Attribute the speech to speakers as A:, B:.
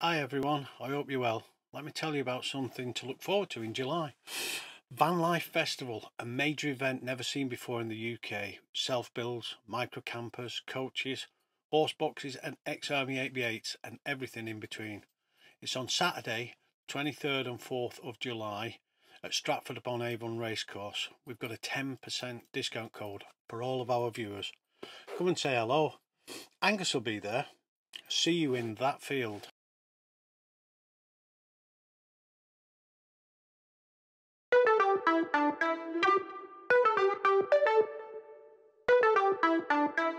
A: Hi everyone, I hope you're well. Let me tell you about something to look forward to in July. Van Life Festival, a major event never seen before in the UK. Self-builds, microcampers, coaches, horse boxes and ex-Army 8B8s and everything in between. It's on Saturday, 23rd and 4th of July at Stratford upon Avon Racecourse. We've got a 10% discount code for all of our viewers. Come and say hello. Angus will be there. See you in that field.
B: Thank you.